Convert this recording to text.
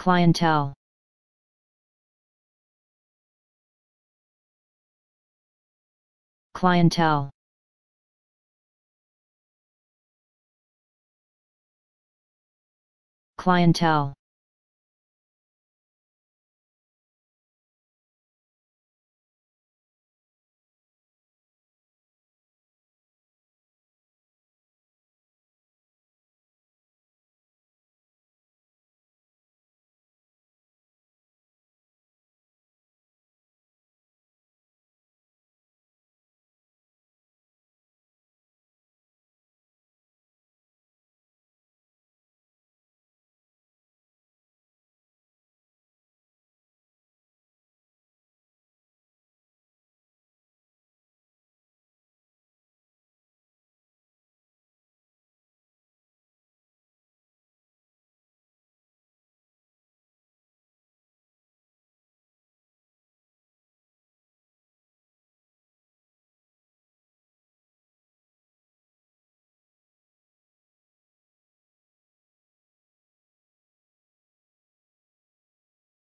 clientele. Clientele. Clientele.